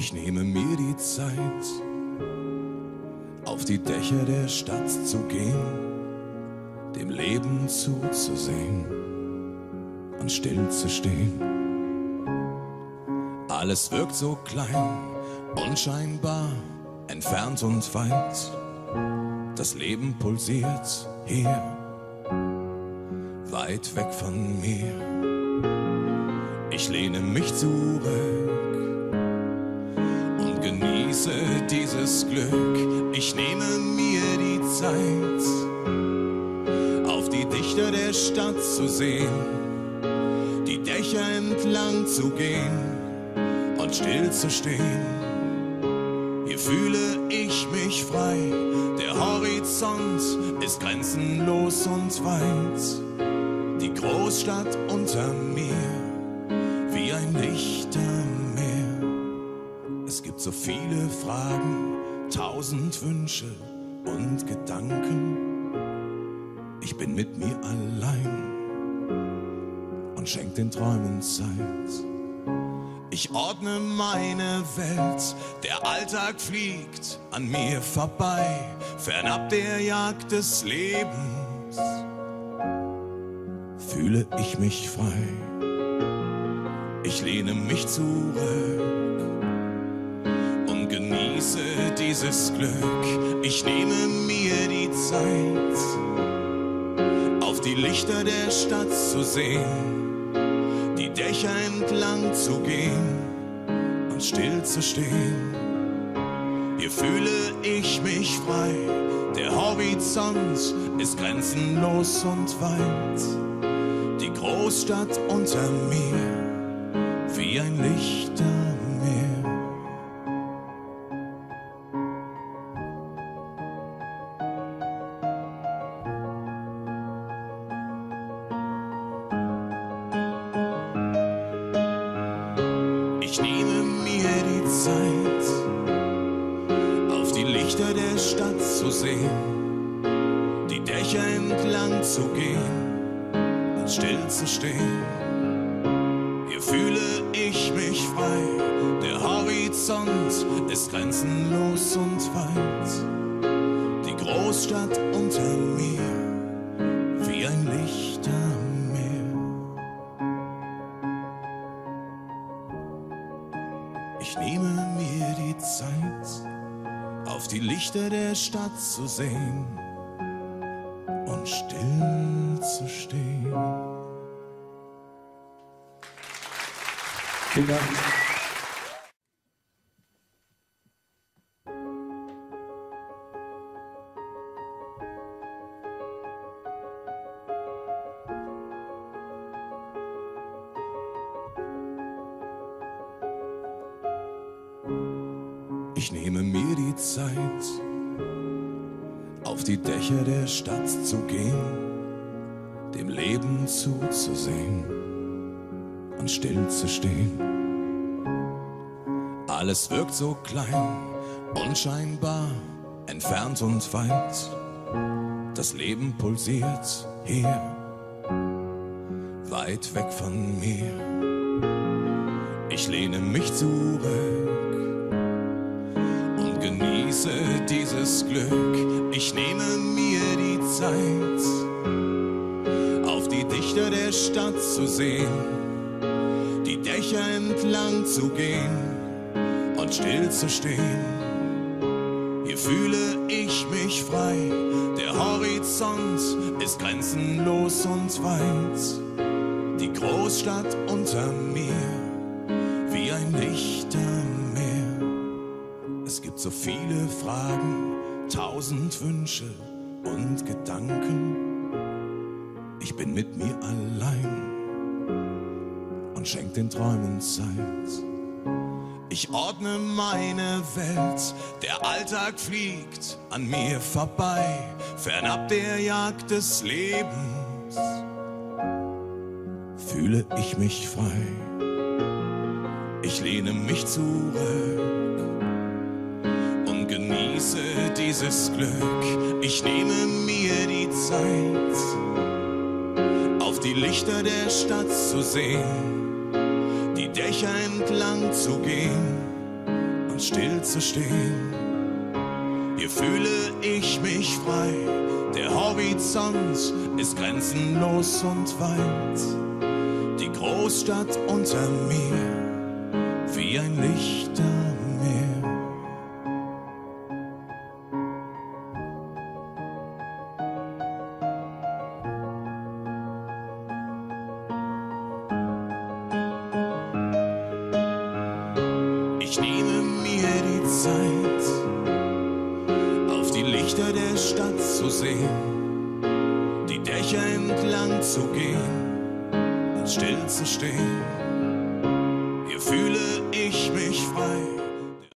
Ich nehme mir die Zeit, auf die Dächer der Stadt zu gehen, dem Leben zuzusehen und still zu stehen. Alles wirkt so klein, unscheinbar, entfernt und weit. Das Leben pulsiert hier, weit weg von mir. Ich lehne mich zurück genieße dieses Glück. Ich nehme mir die Zeit, auf die Dichter der Stadt zu sehen, die Dächer entlang zu gehen und still zu stehen. Hier fühle ich mich frei, der Horizont ist grenzenlos und weit. Die Großstadt unter mir, wie ein Lichtermeer. So viele Fragen, tausend Wünsche und Gedanken. Ich bin mit mir allein und schenk den Träumen Zeit. Ich ordne meine Welt, der Alltag fliegt an mir vorbei, fernab der Jagd des Lebens fühle ich mich frei. Ich lehne mich zurück genieße dieses Glück. Ich nehme mir die Zeit, auf die Lichter der Stadt zu sehen die Dächer entlang zu gehen und still zu stehen. Hier fühle ich mich frei, der Horizont ist grenzenlos und weit. Die Großstadt unter mir, wie ein Lichtermeer. Ich nehme mir die Zeit, auf die Lichter der Stadt zu sehen, die Dächer entlang zu gehen und still zu stehen. Hier fühle ich mich frei, der Horizont ist grenzenlos und weit. Die Großstadt unter mir, Ich nehme mir die Zeit, auf die Lichter der Stadt zu sehen und still zu stehen. Vielen Dank. Ich nehme mir die Zeit, auf die Dächer der Stadt zu gehen, dem Leben zuzusehen und still zu stehen. Alles wirkt so klein, unscheinbar, entfernt und weit. Das Leben pulsiert hier, weit weg von mir. Ich lehne mich zurück genieße dieses Glück. Ich nehme mir die Zeit, auf die Dichter der Stadt zu sehen, die Dächer entlang zu gehen und still zu stehen. Hier fühle ich mich frei, der Horizont ist grenzenlos und weit. Die Großstadt unter mir, so viele Fragen, tausend Wünsche und Gedanken. Ich bin mit mir allein und schenk den Träumen Zeit. Ich ordne meine Welt, der Alltag fliegt an mir vorbei, fernab der Jagd des Lebens fühle ich mich frei. Ich lehne mich zurück genieße dieses Glück. Ich nehme mir die Zeit, auf die Lichter der Stadt zu sehen, die Dächer entlang zu gehen und still zu stehen. Hier fühle ich mich frei, der Horizont ist grenzenlos und weit. Die Großstadt unter mir, wie ein Licht Zeit, auf die Lichter der Stadt zu sehen, die Dächer entlang zu gehen und still zu stehen. Wir fühlen